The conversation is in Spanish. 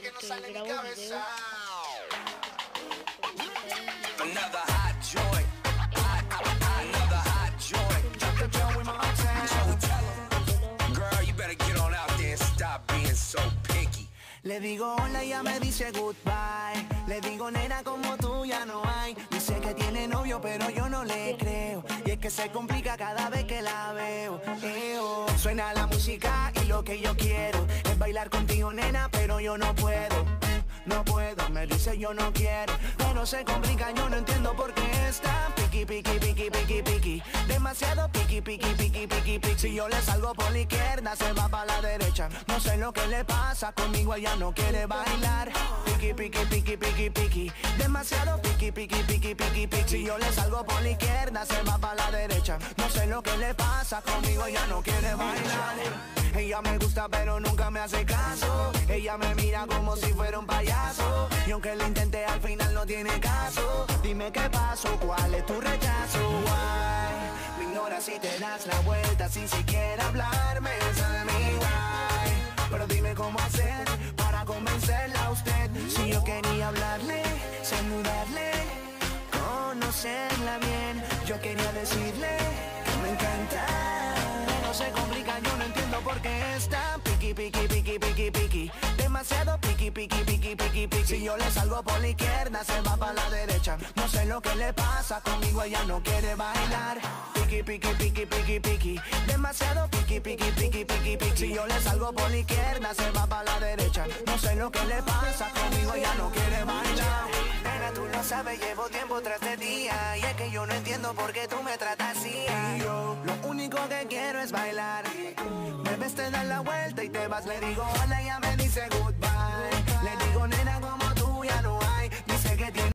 que no sale de mi cabeza. Another hot joint. Another hot joint. Drop the joint with my town. Girl, you better get on out there and stop being so picky. Le digo hola y ya me dice goodbye. Le digo nena como tú ya no hay. Dice que tiene novio pero yo no le creo. Y es que se complica cada vez que la veo. Eo. Suena la música y lo que yo quiero bailar contigo nena pero yo no puedo no puedo, me dice yo no quiero, pero se complica, yo no entiendo por qué está piqui, piqui, piqui, piqui, piqui, demasiado piqui, piqui, piqui, piqui, piqui, si yo le salgo por la izquierda, se va para la derecha, no sé lo que le pasa, conmigo ella no quiere bailar, piqui, piqui, piqui, piqui, piqui, demasiado piqui, piqui, piqui, piqui, piqui, si yo le salgo por la izquierda, se va para la derecha, lo que le pasa, conmigo ella no quiere bailar. Ella me gusta pero nunca me hace caso. Ella me mira como si fuera un payaso. Y aunque lo intenté al final no tiene caso. Dime qué pasó, cuál es tu rechazo Why? Me ignoras si te das la vuelta sin siquiera hablarme. Esa mi why. Pero dime cómo hacer para convencerla a usted. Si yo quería hablarle, saludarle Conocerla bien Yo quería decirle encanta no se complica, yo no entiendo por qué está piqui, piqui, piqui, piqui, piqui. Demasiado piqui, piqui, piqui, piqui, piqui. Si yo le salgo por la izquierda, se va para la derecha. No sé lo que le pasa, conmigo ella no quiere bailar. Piqui, piqui, piqui, piqui, piqui. Demasiado piqui, piqui, piqui, piqui, piqui. Si yo le salgo por la izquierda, se va para la derecha. No sé lo que le pasa, conmigo ella no quiere bailar sabes, llevo tiempo tras de día Y es que yo no entiendo por qué tú me tratas así. Y yo. Lo único que quiero es bailar. Me ves, te das la vuelta y te vas. Le digo hola, ella me dice goodbye